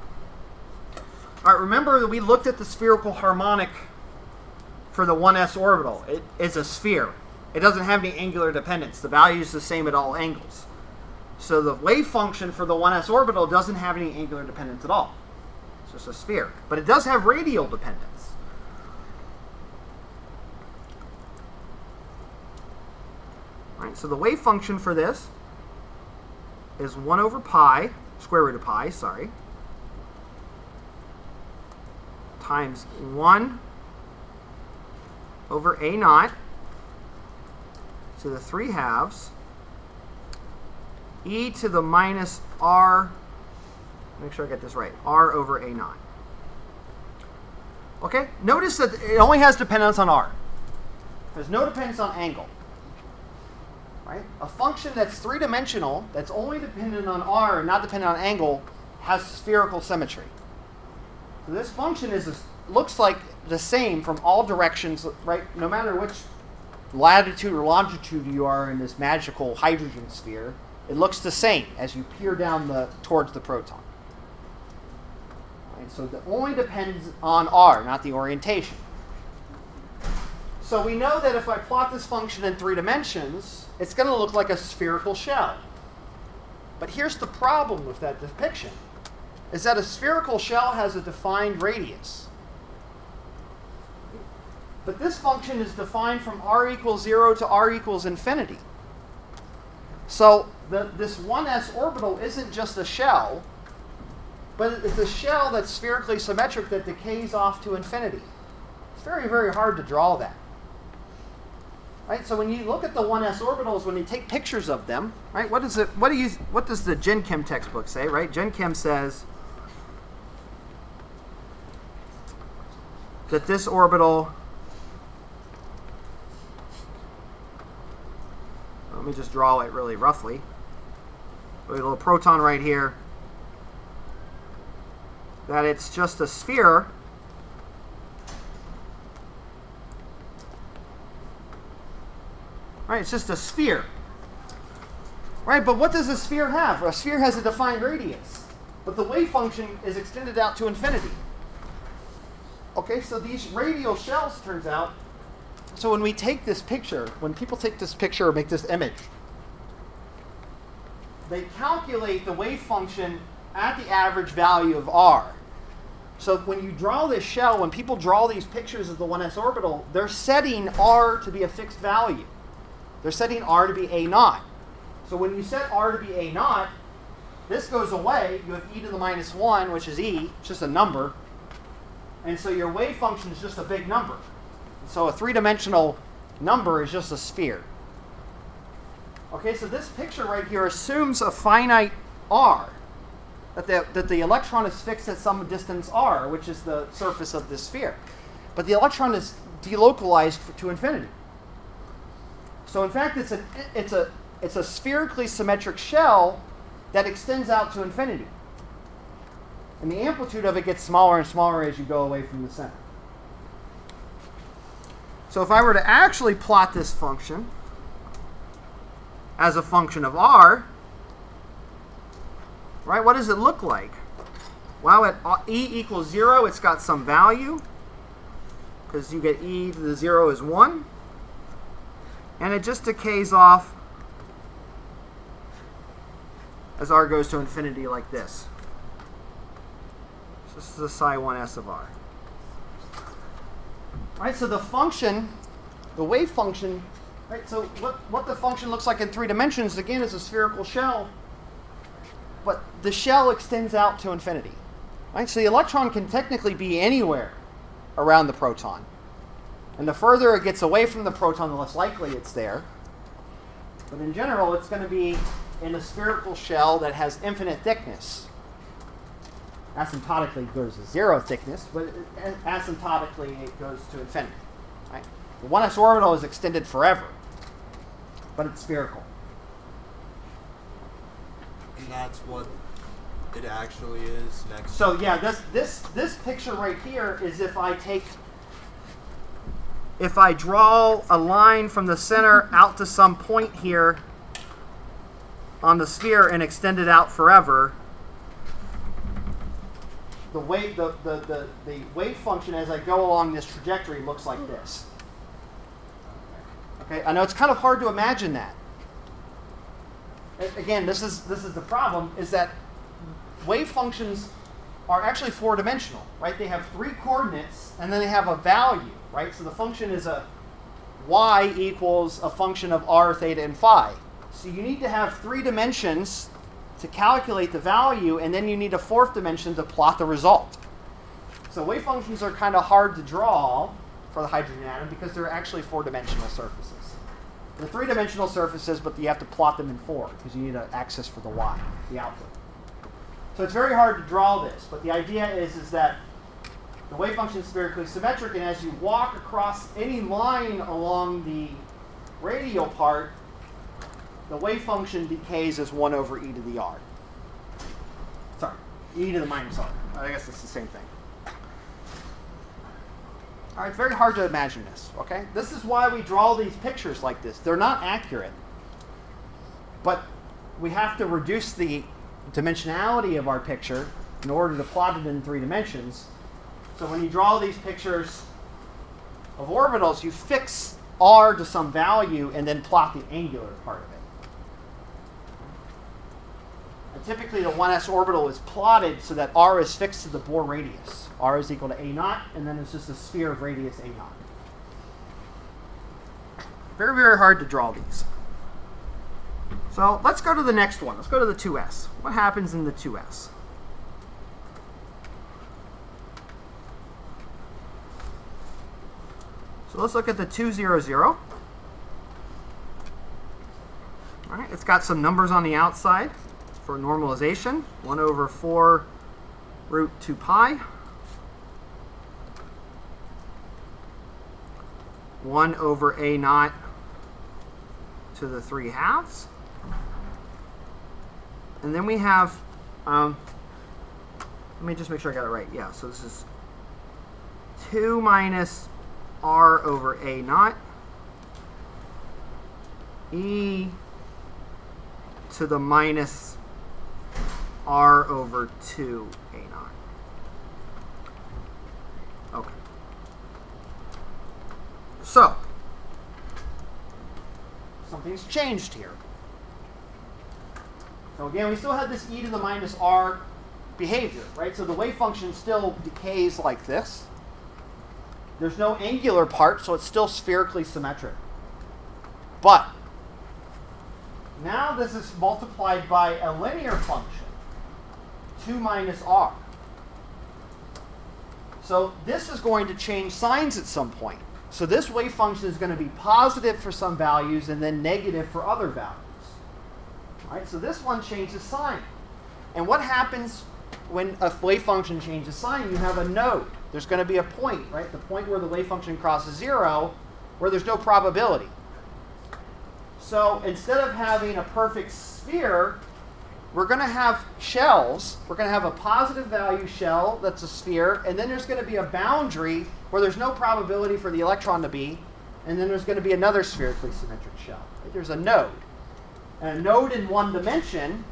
All right, remember that we looked at the spherical harmonic for the 1s orbital. It is a sphere. It doesn't have any angular dependence. The value is the same at all angles. So the wave function for the 1s orbital doesn't have any angular dependence at all. It's just a sphere. But it does have radial dependence. All right, so the wave function for this is 1 over pi, square root of pi, sorry, times 1 over a naught to the 3 halves e to the minus r, make sure I get this right, r over a naught. Okay, notice that it only has dependence on r. There's no dependence on angle. Right? A function that's three-dimensional, that's only dependent on r and not dependent on angle, has spherical symmetry. This function is a, looks like the same from all directions, right? No matter which latitude or longitude you are in this magical hydrogen sphere, it looks the same as you peer down the towards the proton. Right? So it only depends on r, not the orientation. So we know that if I plot this function in three dimensions, it's going to look like a spherical shell. But here's the problem with that depiction, is that a spherical shell has a defined radius. But this function is defined from r equals 0 to r equals infinity. So the, this 1s orbital isn't just a shell, but it's a shell that's spherically symmetric that decays off to infinity. It's very, very hard to draw that. Right? So when you look at the 1s orbitals, when you take pictures of them, right? What does it? What do you? What does the Gen Chem textbook say? Right? Gen Chem says that this orbital. Let me just draw it really roughly. A little proton right here. That it's just a sphere Right? It's just a sphere. Right? But what does a sphere have? A sphere has a defined radius. But the wave function is extended out to infinity. Okay, so these radial shells, turns out, so when we take this picture, when people take this picture or make this image, they calculate the wave function at the average value of r. So when you draw this shell, when people draw these pictures of the 1s orbital, they're setting r to be a fixed value. They're setting r to be a naught. So when you set r to be a naught, this goes away. You have e to the minus 1, which is e. It's just a number. And so your wave function is just a big number. So a three-dimensional number is just a sphere. Okay, so this picture right here assumes a finite r. That the, that the electron is fixed at some distance r, which is the surface of this sphere. But the electron is delocalized to infinity. So in fact, it's a, it's a, it's a spherically symmetric shell that extends out to infinity. And the amplitude of it gets smaller and smaller as you go away from the center. So if I were to actually plot this function as a function of r, right, what does it look like? Well, at e equals 0, it's got some value, because you get e to the 0 is 1 and it just decays off as r goes to infinity like this. This is the psi 1s of r. All right, so the function, the wave function, right, so what, what the function looks like in three dimensions, again, is a spherical shell, but the shell extends out to infinity. Right, so the electron can technically be anywhere around the proton. And the further it gets away from the proton, the less likely it's there. But in general, it's going to be in a spherical shell that has infinite thickness. Asymptotically, goes to zero thickness, but asymptotically, it goes to infinity. Right? The 1s orbital is extended forever, but it's spherical. And that's what it actually is next. So yeah, this this this picture right here is if I take if I draw a line from the center out to some point here on the sphere and extend it out forever, the wave, the, the, the, the wave function as I go along this trajectory looks like this. Okay, I know it's kind of hard to imagine that. Again, this is this is the problem is that wave functions are actually four-dimensional, right? They have three coordinates and then they have a value right? So the function is a y equals a function of r, theta, and phi. So you need to have three dimensions to calculate the value, and then you need a fourth dimension to plot the result. So wave functions are kind of hard to draw for the hydrogen atom because they're actually four-dimensional surfaces. They're three-dimensional surfaces, but you have to plot them in four because you need an axis for the y, the output. So it's very hard to draw this, but the idea is, is that the wave function is spherically symmetric, and as you walk across any line along the radial part, the wave function decays as 1 over e to the r. Sorry, e to the minus r. I guess it's the same thing. All right, it's very hard to imagine this, okay? This is why we draw these pictures like this. They're not accurate, but we have to reduce the dimensionality of our picture in order to plot it in three dimensions. So when you draw these pictures of orbitals, you fix r to some value and then plot the angular part of it. And typically the 1s orbital is plotted so that r is fixed to the Bohr radius. r is equal to a naught, and then it's just a sphere of radius a naught. Very, very hard to draw these. So let's go to the next one. Let's go to the 2s. What happens in the 2s? So let's look at the 200. All right, it's got some numbers on the outside for normalization. 1 over 4 root 2 pi. 1 over a naught to the 3 halves. And then we have, um, let me just make sure I got it right. Yeah, so this is 2 minus r over a naught e to the minus r over 2 a naught. Okay. So, something's changed here. So again, we still have this e to the minus r behavior, right? So the wave function still decays like this. There's no angular part, so it's still spherically symmetric. But now this is multiplied by a linear function, 2 minus r. So this is going to change signs at some point. So this wave function is going to be positive for some values and then negative for other values. All right, so this one changes sign. And what happens when a wave function changes sign? You have a node. There's going to be a point, right? The point where the wave function crosses zero, where there's no probability. So instead of having a perfect sphere, we're going to have shells. We're going to have a positive value shell that's a sphere, and then there's going to be a boundary where there's no probability for the electron to be, and then there's going to be another spherically symmetric shell. Right? There's a node. And a node in one dimension,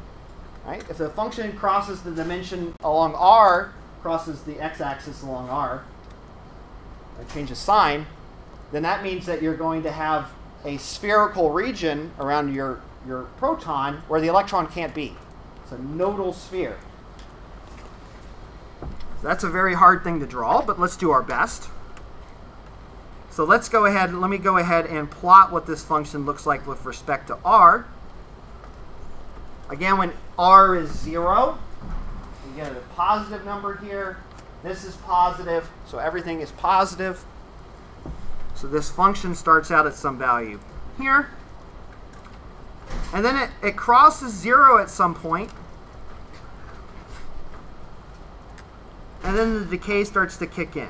right? If the function crosses the dimension along r, crosses the x-axis along r, change the sign, then that means that you're going to have a spherical region around your, your proton where the electron can't be. It's a nodal sphere. That's a very hard thing to draw, but let's do our best. So let's go ahead, let me go ahead and plot what this function looks like with respect to r. Again, when r is 0, you get a positive number here. This is positive, so everything is positive. So this function starts out at some value here. And then it, it crosses 0 at some point. And then the decay starts to kick in.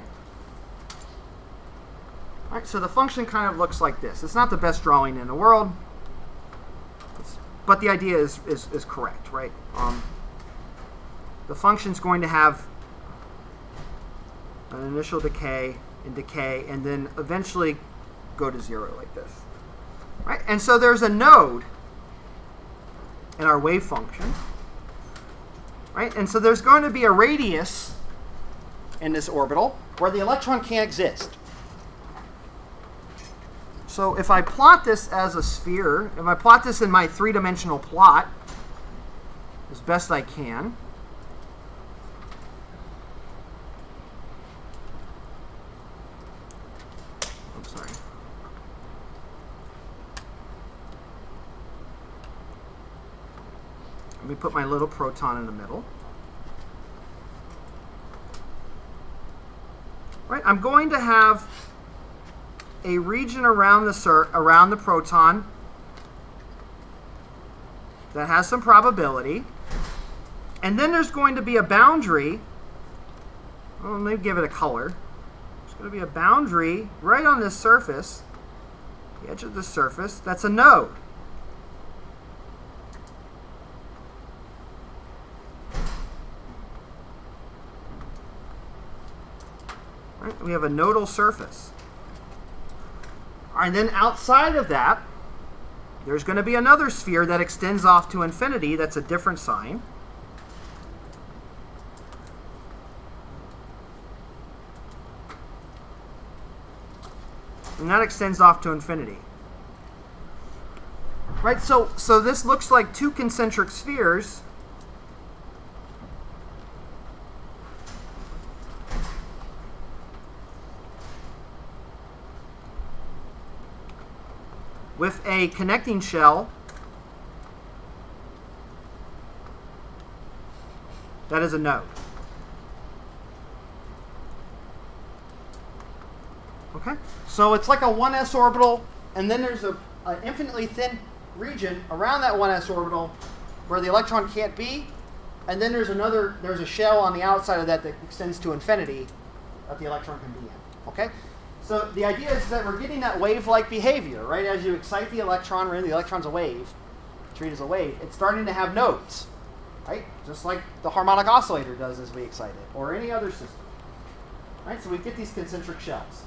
All right, so the function kind of looks like this. It's not the best drawing in the world, but the idea is, is, is correct, right? Um, the function's going to have an initial decay and decay, and then eventually go to zero like this. Right? And so there's a node in our wave function. Right? And so there's going to be a radius in this orbital where the electron can't exist. So if I plot this as a sphere, if I plot this in my three-dimensional plot as best I can, I'm sorry. Let me put my little proton in the middle. Right, I'm going to have a region around the around the proton that has some probability. And then there's going to be a boundary. Well, let me give it a color. There's going to be a boundary right on this surface, the edge of the surface, that's a node. Right? We have a nodal surface. And then outside of that, there's going to be another sphere that extends off to infinity that's a different sign. And that extends off to infinity. Right, so so this looks like two concentric spheres. With a connecting shell that is a node. Okay, so it's like a 1s orbital, and then there's a, an infinitely thin region around that 1s orbital where the electron can't be, and then there's another, there's a shell on the outside of that that extends to infinity that the electron can be in. Okay, so the idea is that we're getting that wave-like behavior, right? As you excite the electron, remember the electron's a wave, treat as a wave, it's starting to have nodes, right? Just like the harmonic oscillator does as we excite it, or any other system. Right, so we get these concentric shells.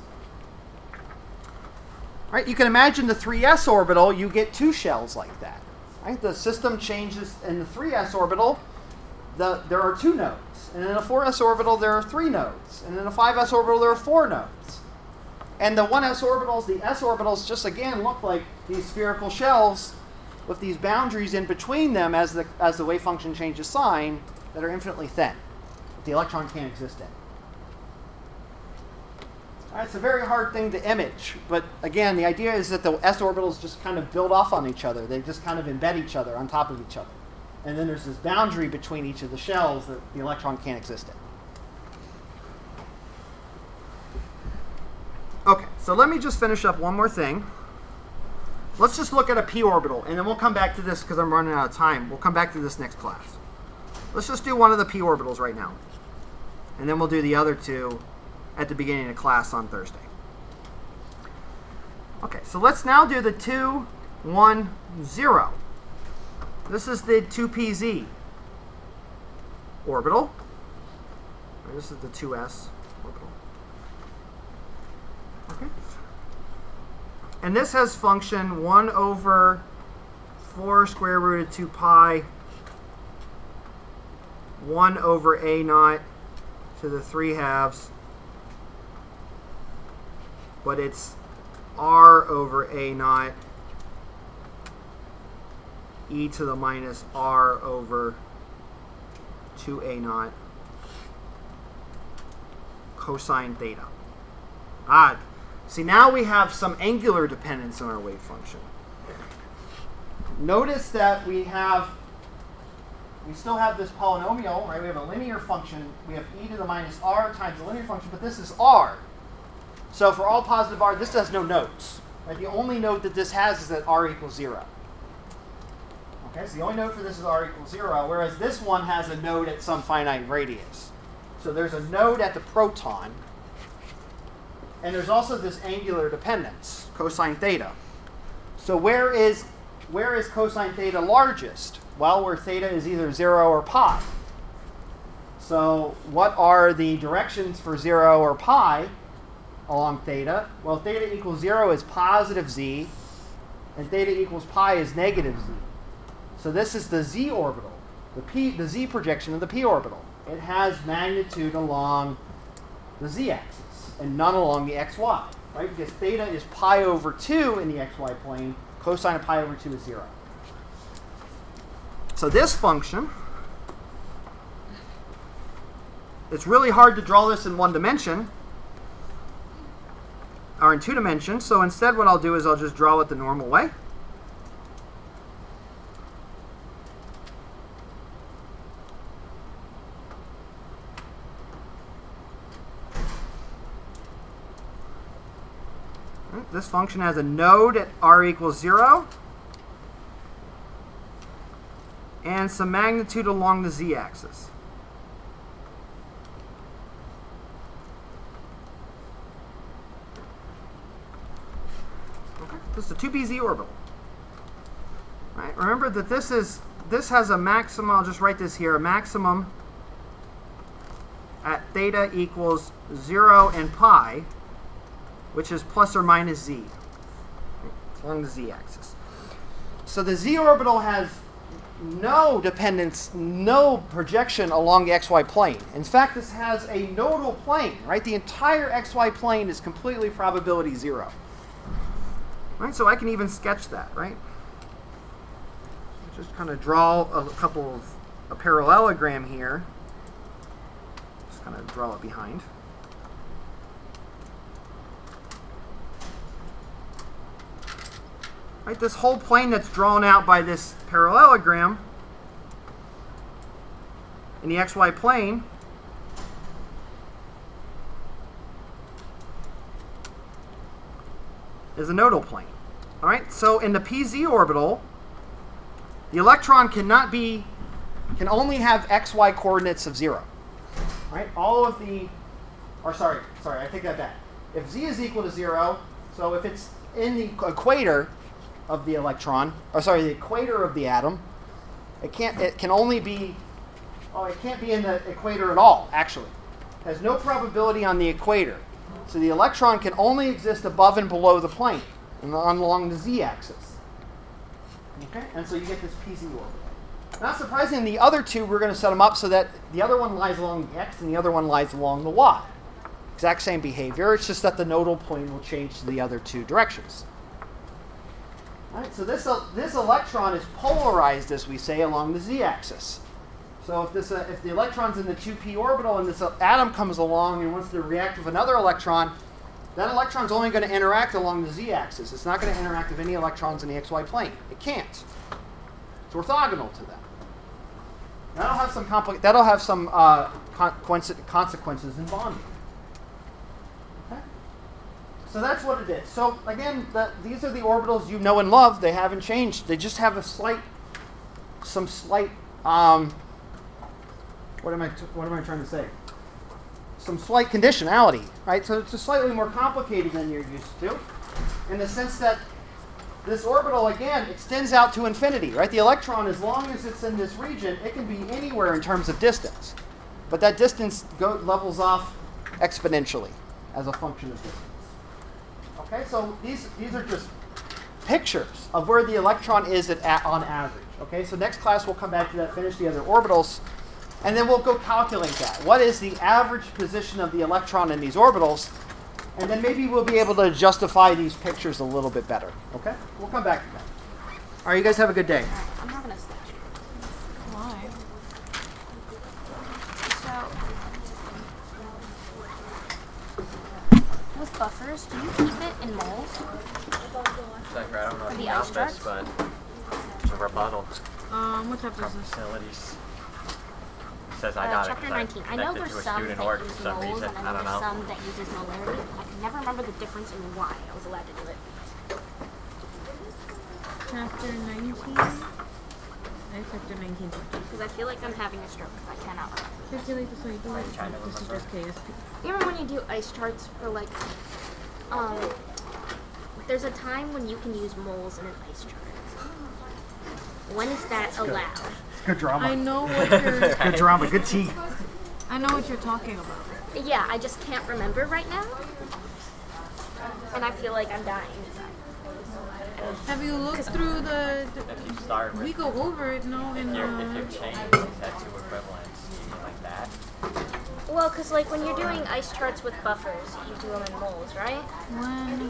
Right, you can imagine the 3s orbital, you get two shells like that. Right, the system changes in the 3s orbital, the, there are two nodes. And in a 4s orbital, there are three nodes. And in a 5s orbital, there are four nodes. And the 1s orbitals, the s orbitals, just again look like these spherical shells with these boundaries in between them as the, as the wave function changes sign that are infinitely thin. That the electron can't exist in. Right, it's a very hard thing to image, but again, the idea is that the s orbitals just kind of build off on each other. They just kind of embed each other on top of each other. And then there's this boundary between each of the shells that the electron can't exist in. Okay, so let me just finish up one more thing. Let's just look at a p orbital, and then we'll come back to this because I'm running out of time. We'll come back to this next class. Let's just do one of the p orbitals right now. And then we'll do the other two at the beginning of class on Thursday. Okay, so let's now do the 2, 1, 0. This is the 2pz orbital. This is the 2s orbital. Okay. And this has function 1 over 4 square root of 2 pi 1 over a naught to the 3 halves. But it's r over a naught e to the minus r over 2a naught. Cosine theta. Ah, see now we have some angular dependence on our wave function. Notice that we have, we still have this polynomial, right? We have a linear function. We have e to the minus r times the linear function, but this is r. So for all positive r, this has no nodes. Right? The only node that this has is that r equals 0. Okay, so the only node for this is r equals 0, whereas this one has a node at some finite radius. So there's a node at the proton, and there's also this angular dependence, cosine theta. So where is, where is cosine theta largest? Well, where theta is either 0 or pi. So what are the directions for 0 or pi? along theta? Well, theta equals 0 is positive z, and theta equals pi is negative z. So this is the z orbital, the, p, the z projection of the p orbital. It has magnitude along the z-axis and none along the xy, right? Because theta is pi over 2 in the xy plane, cosine of pi over 2 is 0. So this function, it's really hard to draw this in one dimension, or in two dimensions. So instead what I'll do is I'll just draw it the normal way. This function has a node at r equals 0 and some magnitude along the z-axis. This is a 2pz orbital. Right, remember that this is this has a maximum, I'll just write this here, a maximum at theta equals 0 and pi, which is plus or minus z along the z-axis. So the z orbital has no dependence, no projection along the xy plane. In fact, this has a nodal plane, right? The entire xy plane is completely probability zero. Right? So I can even sketch that, right? Just kind of draw a couple of a parallelogram here. Just kind of draw it behind. Right, this whole plane that's drawn out by this parallelogram in the xy plane is a nodal plane. All right, so in the pz orbital, the electron cannot be, can only have xy coordinates of zero. All right, all of the, or sorry, sorry, I take that back. If z is equal to zero, so if it's in the equator of the electron, or sorry, the equator of the atom, it can't, it can only be, oh, it can't be in the equator at all, actually. It has no probability on the equator. So the electron can only exist above and below the plane, and along the z-axis. Okay, and so you get this pz orbital. Not surprising, the other two we're going to set them up so that the other one lies along the x and the other one lies along the y. Exact same behavior. It's just that the nodal plane will change to the other two directions. Right, so this uh, this electron is polarized, as we say, along the z-axis. So if this uh, if the electron's in the 2p orbital and this uh, atom comes along and wants to react with another electron, that electron's only going to interact along the z-axis. It's not going to interact with any electrons in the xy plane. It can't. It's orthogonal to them. That'll have some compli- That'll have some uh, con- consequences in bonding. So that's what it is. So again, the, these are the orbitals you know and love. They haven't changed. They just have a slight, some slight. Um, what am I? What am I trying to say? Some slight conditionality, right? So it's slightly more complicated than you're used to, in the sense that this orbital again extends out to infinity, right? The electron, as long as it's in this region, it can be anywhere in terms of distance, but that distance go, levels off exponentially as a function of distance. Okay, so these these are just pictures of where the electron is at, at, on average. Okay, so next class we'll come back to that, finish the other orbitals, and then we'll go calculate that. What is the average position of the electron in these orbitals? And then maybe we'll be able to justify these pictures a little bit better. Okay, we'll come back to that. All right, you guys have a good day. I'm not gonna stitch. Why? So, with buffers, do you keep it in moles? Like, I don't know For the you this, but it's a rebuttal Um, what type from is this? facilities. Says I Uh, got chapter it 19. 'cause I know there's a some student that org use some moles, reason. and I don't there's know. some that uses molarity. I can never remember the difference in why I was allowed to do it. Chapter 19? I chapter 19. Because I feel like I'm having a stroke. I cannot remember. Calculate the cycle. I'm trying to This is just KSP. You remember when you do ice charts for like, um, there's a time when you can use moles in an ice chart. When is that allowed? Good drama. I know what you're. Good drama. Good tea. I know what you're talking about. Yeah, I just can't remember right now. And I feel like I'm dying inside. Have you looked through the? the If you start with we go over it, no, in if you're, if uh, you're changing that to equivalence, you mean like that. Well, because like when you're doing ice charts with buffers, you do them in moles, right? when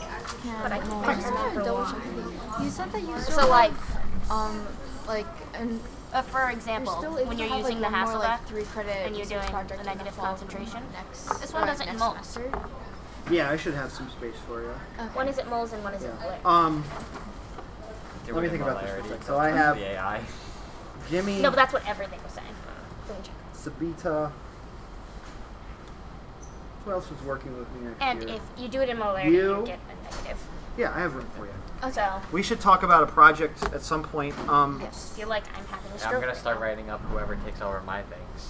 But I can can't remember go which on? You said that you still So like, um like and uh, for example, still when you're using like, the one Hasselbalch, like three credit and you're doing the negative concentration, next this one or doesn't next mold. semester. Yeah, I should have some space for you. one is it moles and one is it Yeah. molar. Um, Do Let me think about this for a molarity. So I have- the AI. Jimmy, No, but that's what everything was saying. Let me check. Sabita. Who else was working with me next And year? if you do it in molarity, you, You- get a negative. Yeah, I have room for you. So We should talk about a project at some point. Um, I feel like I'm having a yeah, I'm gonna start writing up whoever takes over my things.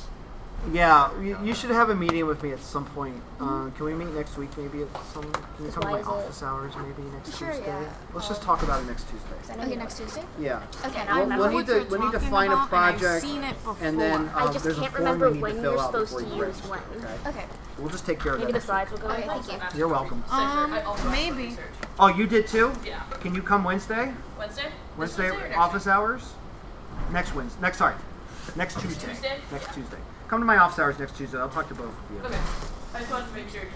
Yeah, you, you should have a meeting with me at some point. Uh, can we meet next week? Maybe at some. Can you come to my is it- office hours? Maybe next Sure, Tuesday. yeah. Let's just talk about it next Tuesday. I know Okay, you next. Tuesday. Yeah. Okay, I now I We'll, remember. we'll what need to you're we need to talking find a about, and I've seen it and then before. um, I just there's can't form remember when you're supposed to use register, when. Okay? Okay. We'll just take care of Maybe that. the slides will go Okay, thank you. You're welcome. Um, maybe. Oh, you did too? Yeah. Can you come Wednesday? Wednesday? Wednesday, Wednesday or next office hours? Next Wednesday. Next sorry. Next Tuesday. Tuesday? Next Tuesday. Come to my office hours next Tuesday. I'll talk to both of you. Okay. I just wanted to make sure.